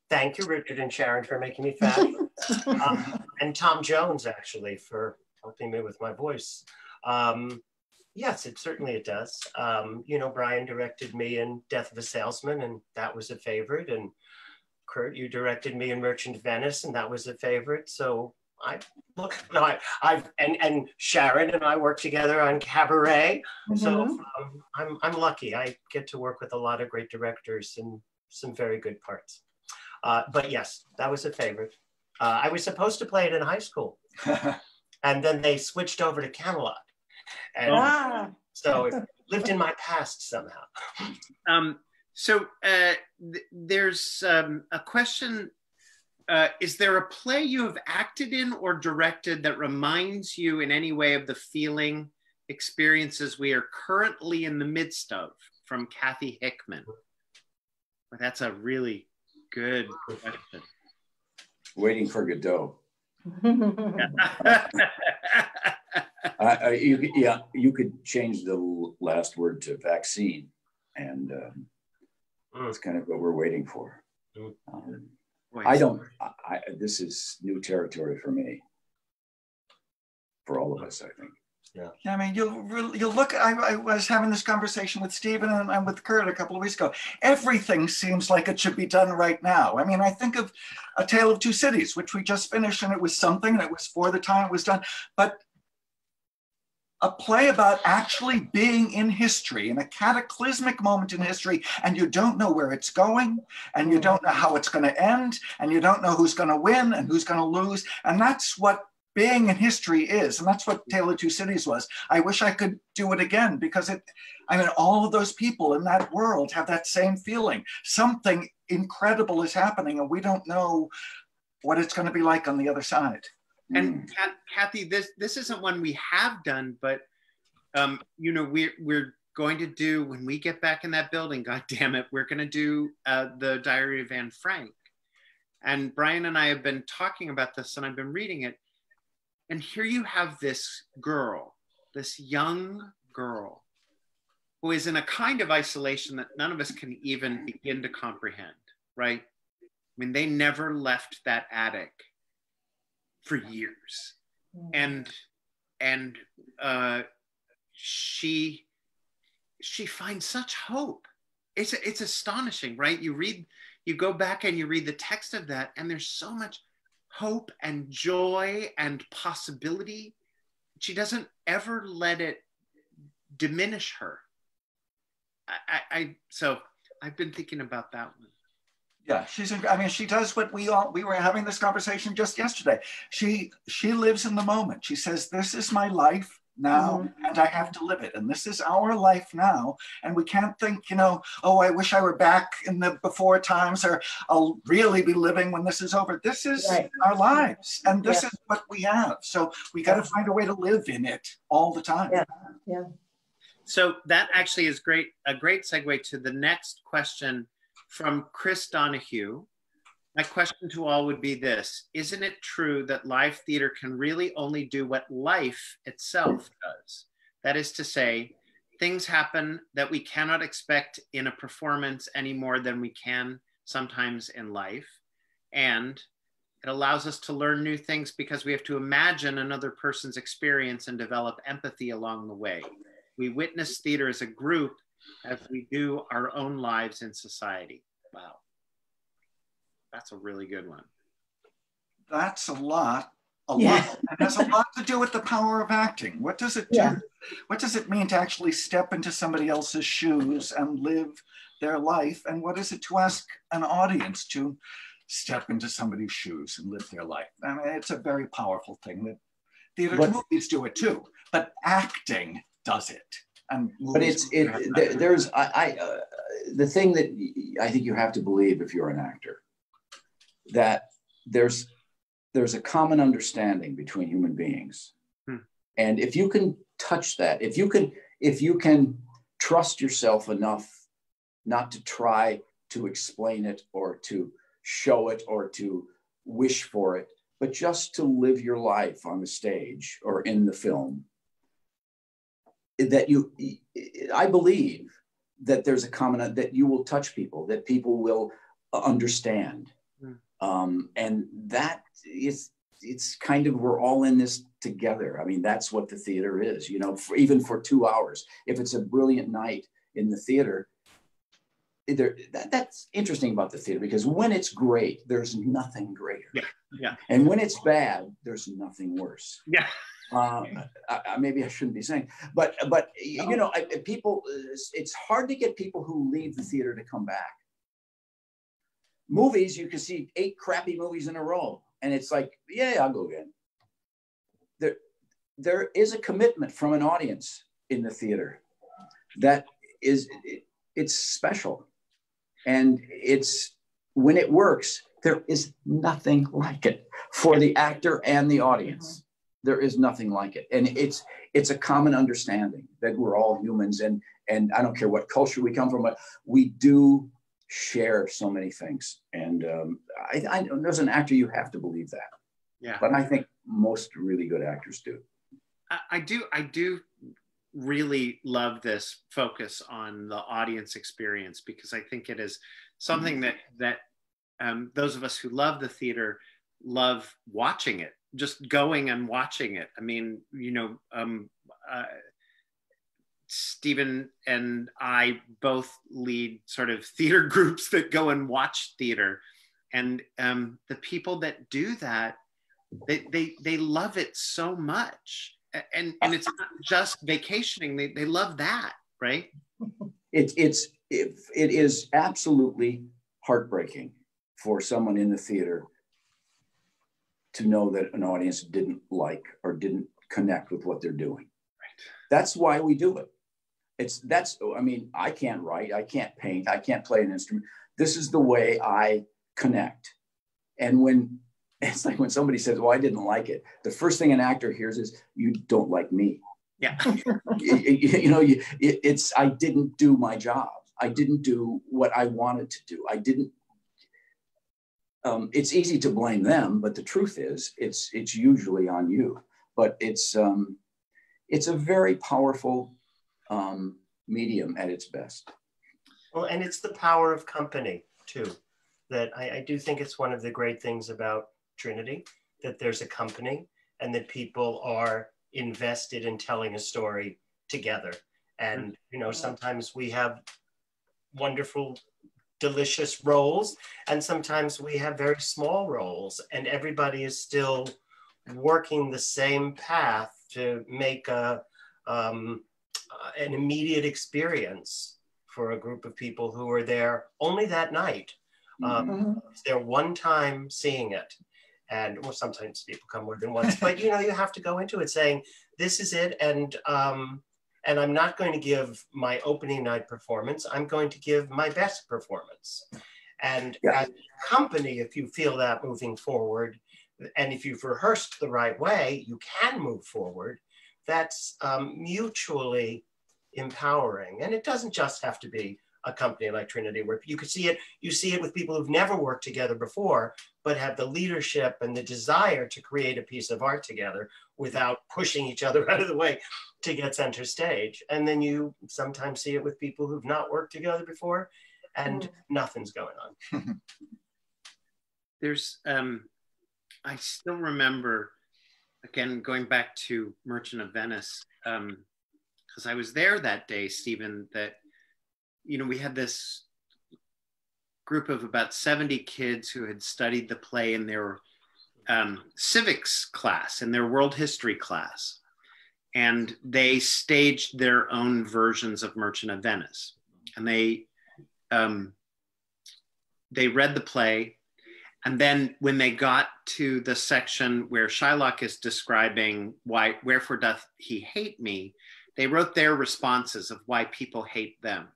Thank you, Richard and Sharon, for making me fabulous. (laughs) um, and Tom Jones, actually, for helping me with my voice. Um, yes, it certainly it does. Um, you know, Brian directed me in Death of a Salesman, and that was a favorite. And Curt, you directed me in Merchant of Venice, and that was a favorite. So I look, no, I, I've and and Sharon and I worked together on Cabaret. So Mhm. um, I'm I'm lucky. I get to work with a lot of great directors and some very good parts. Uh, but yes, that was a favorite. Uh, I was supposed to play it in high school, (laughs) and then they switched over to Camelot, and Ah. so it lived in my past somehow. Um, so uh, th- there's um, a question. Uh, is there a play you have acted in or directed that reminds you in any way of the feeling experiences we are currently in the midst of from Kathy Hickman? Well, that's a really good question. Waiting for Godot. (laughs) I, I, you, could- yeah, you could change the last word to vaccine, and um, that's kind of what we're waiting for. Um, I don't. I, I, this is new territory for me. For all of us, I think. Yeah. yeah. I mean, you'll really, you'll look. I, I was having this conversation with Stephen and, and with Curt a couple of weeks ago. Everything seems like it should be done right now. I mean, I think of A Tale of Two Cities, which we just finished, and it was something, and it was for the time it was done. But a play about actually being in history, in a cataclysmic moment in history, and you don't know where it's going, and you don't know how it's going to end, and you don't know who's going to win and who's going to lose. And that's what being in history is. And that's what Tale of Two Cities was. I wish I could do it again because it, I mean, all of those people in that world have that same feeling. Something incredible is happening, and we don't know what it's going to be like on the other side. And Ka- Kathy, this this isn't one we have done, but um, you know, we're we're going to do when we get back in that building. (laughs) God damn it, we're going to do uh, the Diary of Anne Frank. And Brian and I have been talking about this, and I've been reading it. And here you have this girl, this young girl, who is in a kind of isolation that none of us can even begin to comprehend. Right? I mean, they never left that attic for years. And and uh she she finds such hope. It's it's astonishing right? You read you go back and you read the text of that and there's so much hope and joy and possibility. She doesn't ever let it diminish her. I i, I so i've been thinking about that one Yeah, she's. I mean, she does what we all. We were having this conversation just yesterday. She she lives in the moment. She says, "This is my life now, mm-hmm. and I have to live it. And this is our life now. And we can't think, you know, oh, I wish I were back in the before times, or I'll really be living when this is over. This is Right. our lives, and this Yeah. is what we have. So we got to find a way to live in it all the time. Yeah. Yeah. So that actually is great a great segue to the next question from Chris Donahue. My question to all would be this Isn't it true that live theater can really only do what life itself does? That is to say, things happen that we cannot expect in a performance any more than we can sometimes in life. And it allows us to learn new things because we have to imagine another person's experience and develop empathy along the way. We witness theater as a group as we do our own lives in society. Wow. That's a really good one. That's a lot. A Yeah. lot. It has a lot to do with the power of acting. What does it do? Yeah. What does it mean to actually step into somebody else's shoes and live their life? And what is it to ask an audience to step into somebody's shoes and live their life? I mean, it's a very powerful thing that Theater But- movies do it too, but acting does it. And but it's it there- there's I, I uh, the thing that I think you have to believe if you're an actor that there's there's a common understanding between human beings Hmm. and if you can touch that if you can if you can trust yourself enough not to try to explain it or to show it or to wish for it but just to live your life on the stage or in the film that you i believe that there's a common that you will touch people that people will understand Mm. um, and that is it's kind of we're all in this together i mean that's what the theater is you know for, even for two hours if it's a brilliant night in the theater there that, that's interesting about the theater because when it's great there's nothing greater Yeah. Yeah. and when it's bad there's nothing worse Yeah. Uh, I, maybe I shouldn't be saying, but but you know, I, people, it's- hard to get people who leave the theater to come back. Movies, you can see eight crappy movies in a row, and it's like, yeah, I'll go again. There, there is a commitment from an audience in the theater that is, it- it's special, and it's when it works, there is nothing like it for the actor and the audience there is nothing like it. And it's it's a common understanding that we're all humans and and i don't care what culture we come from but we do share so many things. And um, I, I as an actor you have to believe that. Yeah. but i think most really good actors do. I, I do I do really love this focus on the audience experience because I think it is something that that um, those of us who love the theater love watching it, just going and watching it. I mean, you know, um, uh, Stephen and I both lead sort of (laughs) theater groups that go and watch theater, and um, the people that do that, they they they love it so much, and and it's not just vacationing. They they love that, right? it, it's it, it is absolutely heartbreaking for someone in the theater to know that an audience didn't like or didn't connect with what they're doing. Right. that's why we do it. It's that's i mean i can't write i can't paint i can't play an instrument. This is the way i connect. And when (laughs) it's like when somebody says well i didn't like it the first thing an actor hears is you don't like me. Yeah. (laughs) you, you- know you, it, it's i didn't do my job. I didn't do what i wanted to do. I didn't um, it's easy to blame them but the truth is it's it's usually on you but it's um, it's a very powerful um, medium at its best Well, and it's the power of company too. That I, I do think it's one of the great things about Trinity that there's a company and that people are invested in telling a story together. And you know, sometimes we have wonderful, delicious roles, and sometimes we have very small roles, and everybody is still working the same path to make a um, uh, an immediate experience for a group of people who are there only that night. Um, It's their one time seeing it. And well, sometimes people come more than once, (laughs) but you know, you have to go into it saying, this is it. And, um, and I'm not going to give my opening night performance. I'm going to give my best performance. And as a company, if you feel that moving forward, and if you've rehearsed the right way, you can move forward. That's um, mutually empowering. And it doesn't just have to be a company like Trinity, where you could see it, you see it with people who've never worked together before, but have the leadership and the desire to create a piece of art together without pushing each other (laughs) out of the way to get center stage. And then you sometimes see it with people who've not worked together before and nothing's going on. (laughs) There's um, I still remember again going back to Merchant of Venice because I was there that day, Stephen. That you know we had this group of about 70 kids who had studied the play in their um, civics class in their world history class. And they staged their own versions of merchant of venice. And they um, they read the play. And then when they got to the section where Shylock is describing why, wherefore doth he hate me, they wrote their responses of why people hate them.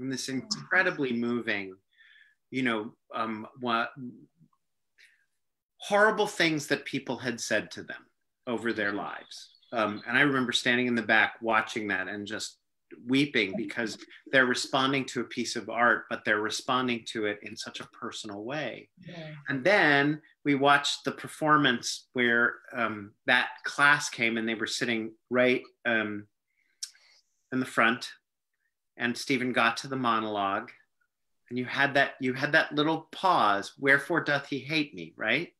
And this incredibly moving, you know, um, what, horrible things that people had said to them over their lives. Um, and I remember standing in the back watching that and just weeping because they're responding to a piece of art, but they're responding to it in such a personal way. Yeah. And then we watched the performance where um, that class came and they were sitting right um, in the front, and Stephen got to the monologue, and you had that you had that little pause. Wherefore doth he hate me? Right.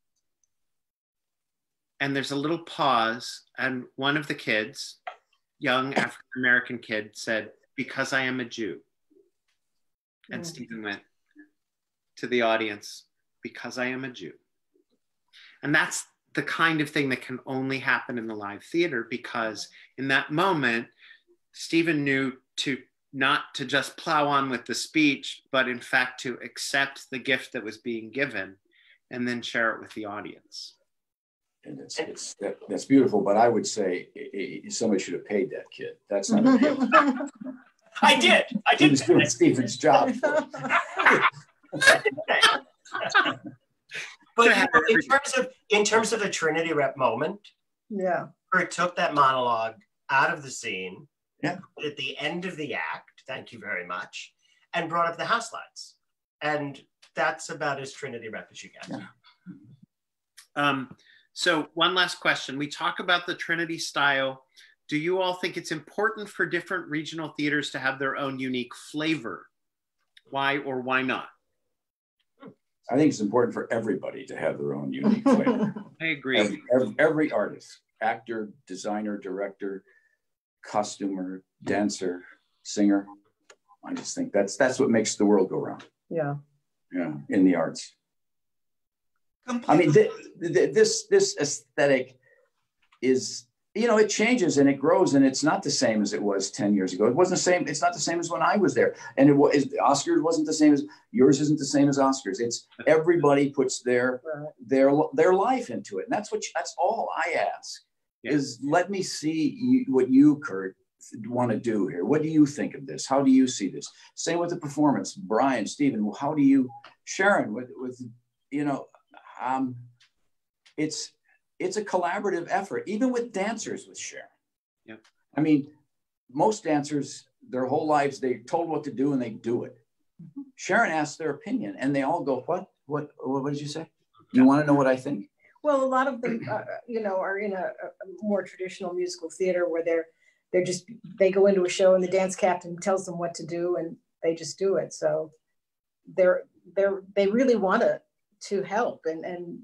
And there's a little pause, and one of the kids, young African American kid, said, "Because I am a Jew." And Mm. Stephen went to the audience, "Because I am a Jew." And that's the kind of thing that can only happen in the live theater because in that moment, Stephen knew to not to just plow on with the speech, but in fact to accept the gift that was being given and then share it with the audience. And it's, it's that, that's beautiful, but I would say i- i- somebody should have paid that kid. That's not. a (laughs) gift. I did. I He did. was doing Stephen's job. (laughs) But you know, in terms of in terms of a Trinity rep moment, Yeah. Curt took that monologue out of the scene, Yeah. at the end of the act. Thank you very much, and brought up the house lights, and that's about as Trinity rep as you get. Um, so one last question. We talk about the Trinity style. Do you all think it's important for different regional theaters to have their own unique flavor? Why or why not? I think it's important for everybody to have their own unique flavor. (laughs) I agree. Every, every, every artist, actor, designer, director, costumer, dancer, singer. I just think that's that's what makes the world go round. Yeah. Yeah, in the arts. I mean, th- th- this this aesthetic is you know it changes and it grows and it's not the same as it was 10 years ago it wasn't the same it's not the same as when i was there and it was Oskar's wasn't the same as yours isn't the same as Oskar's it's (laughs) everybody puts their their their life into it and that's what you, that's all i ask is let me see you, what you Curt want to do here what do you think of this how do you see this same with the performance brian stephen how do you sharon with with you know um it's it's a collaborative effort, even with dancers with Sharon. Yeah. I mean, most dancers, their whole lives, they're told what to do and they do it. Sharon asks their opinion and they all go, what, what, what, what did you say? You want to know what I think? Well, a lot of them, uh, you know, are in a, a more traditional musical theater where they're they're just they go into a show and the dance captain tells them what to do and they just do it. So they're they're they really want to to help and and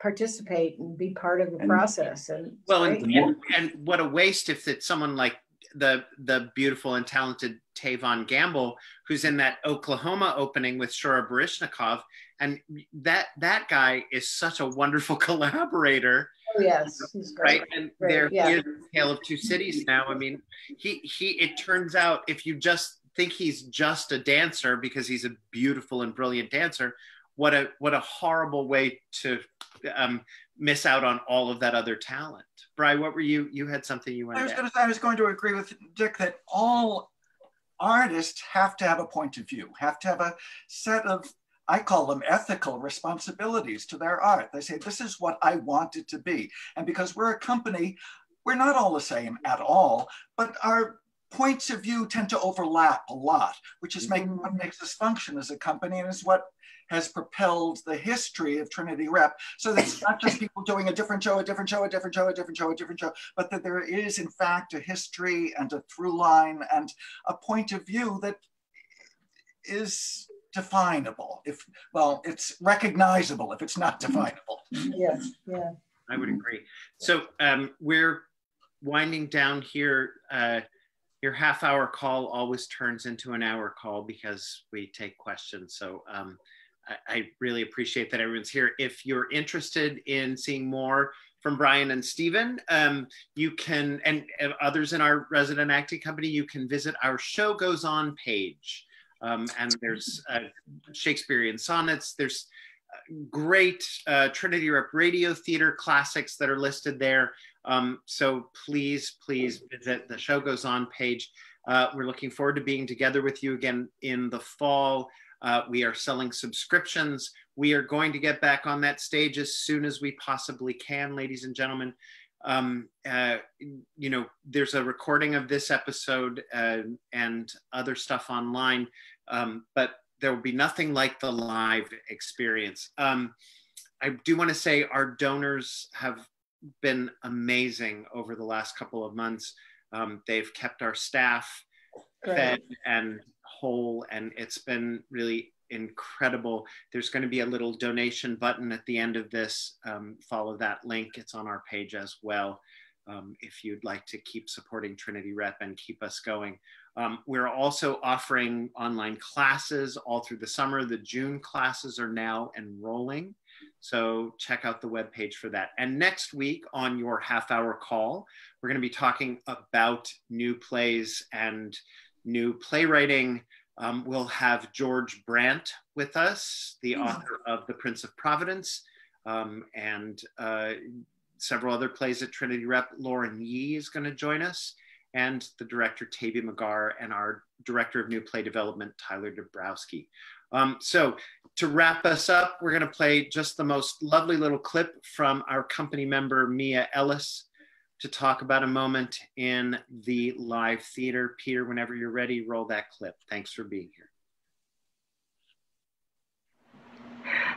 participate and be part of the And- process. And Well, and, and, and what a waste if it's someone like the the beautiful and talented Taavon Gamble, who's in that Oklahoma opening with Shura Baryshnikov, and that that guy is such a wonderful (laughs) collaborator. oh, yes, he's great. Right, and Great, there yeah. is, Tale of Two Cities. Now, I mean, he he. It turns out if you just think he's just a dancer because he's a beautiful and brilliant dancer, what a what a horrible way to um, miss out on all of that other talent. Bry, what were you? You had something you wanted. I wanted was to going add. to I was going to agree with Dick that all artists have to have a point of view, have to have a set of I call them ethical responsibilities to their art. They say this is what I want it to be, and because we're a company, we're not all the same at all, but our points of view tend to overlap a lot, which is make, what makes us function as a company and is what has propelled the history of Trinity Rep. So that it's not just people doing a different show, a different show, a different show, a different show, a different show, but that there is in fact a history and a through line and a point of view that is definable. If well, it's recognizable if it's not definable. Yes, yeah. I would agree. So um, we're winding down here. Uh, your half hour call always turns into an hour call because we take questions. So um, I, I really appreciate that everyone's here. If you're interested in seeing more from Brian and Stephen, um, you can, and, and others in our resident acting company, you can visit our show goes on page. Um, and there's uh, Shakespearean sonnets. There's great uh, Trinity Rep Radio Theater classics that are listed there. Um, so please, please visit the show goes on page. Uh, we're looking forward to being together with you again in the fall. Uh, we are selling subscriptions. We are going to get back on that stage as soon as we possibly can, ladies and gentlemen. Um, uh, you know, there's a recording of this episode uh, and other stuff online, um, but there will be nothing like the live experience. Um, I do want to say our donors have been amazing over the last couple of months. Um, they've kept our staff Great. fed and whole, and it's been really incredible. There's going to be a little donation button at the end of this. Um, follow that link, it's on our page as well. Um, if you'd like to keep supporting Trinity Rep and keep us going. Um, we're also offering online classes all through the summer. The June classes are now enrolling. So check out the webpage for that. And next week on your half hour call, we're going to be talking about new plays and new playwriting. Um, we'll have George Brant with us, the author of The Prince of Providence, um, and uh, several other plays at Trinity Rep. Lauren Yee is going to join us, and the director Taibi Magar, and our director of new play development, Tyler Dobrowsky. Um, so to wrap us up, we're going to play just the most lovely little clip from our company member, Mia Ellis, to talk about a moment in the live theater. Peter, whenever you're ready, roll that clip. Thanks for being here.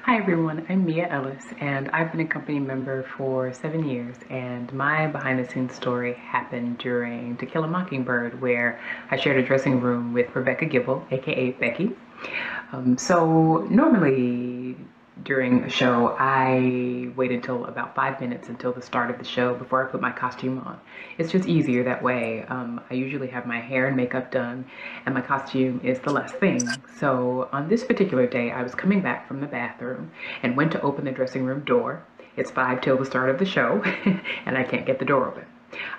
Hi everyone, I'm Mia Ellis and I've been a company member for seven years and my behind the scenes story happened during To Kill a Mockingbird where I shared a dressing room with Rebecca Gibel, aka Becky. Um, so normally during a show, I wait until about five minutes until the start of the show before I put my costume on. It's just easier that way. Um, I usually have my hair and makeup done, and my costume is the last thing. So on this particular day, I was coming back from the bathroom and went to open the dressing room door. It's five till the start of the show, (laughs) and I can't get the door open.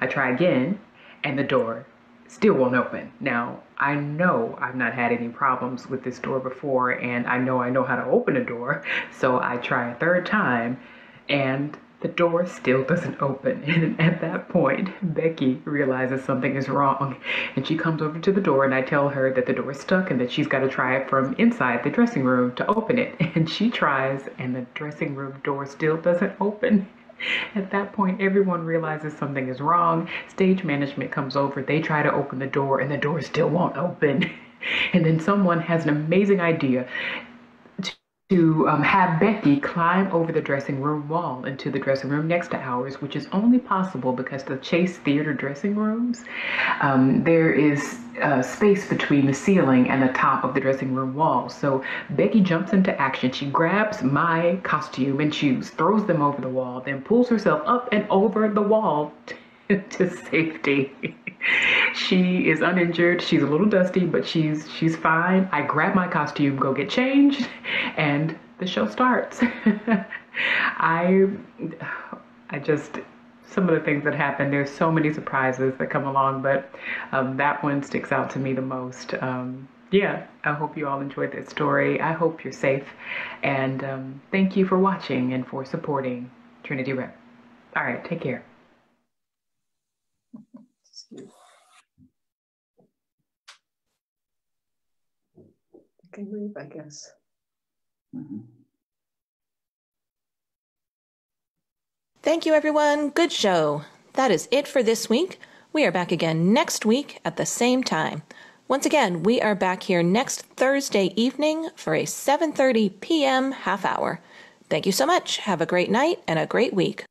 I try again, and the door still won't open. Now, I know I've not had any problems with this door before, and I know I know how to open a door, so I try a third time, and the door still doesn't open. (laughs) And at that point, Becky realizes something is wrong, and she comes over to the door, and I tell her that the door is stuck and that she's got to try it from inside the dressing room to open it. (laughs) And she tries, and the dressing room door still doesn't open. At that point, everyone realizes something is wrong. Stage management comes over. They try to open the door, and the door still won't open. (laughs) And then someone has an amazing idea to um, have Becky climb over the dressing room wall into the dressing room next to ours, which is only possible because the Chace Theater dressing rooms, um, there is uh, space between the ceiling and the top of the dressing room wall. So Becky jumps into action. She grabs my costume and shoes, throws them over the wall, then pulls herself up and over the wall (laughs) to safety. she is uninjured. She's a little dusty, but she's she's fine. I grab my costume, go get changed, and the show starts. (laughs) I I just some of the things that happen. There's so many surprises that come along, but um, that one sticks out to me the most. Um, yeah, I hope you all enjoyed that story. I hope you're safe, and um, thank you for watching and for supporting Trinity Rep. All right, take care. Can leave, I guess. Mm-hmm. Thank you, everyone. Good show. That is it for this week. We are back again next week at the same time. Once again, we are back here next Thursday evening for a 7:30 p.m. half hour. Thank you so much. Have a great night and a great week.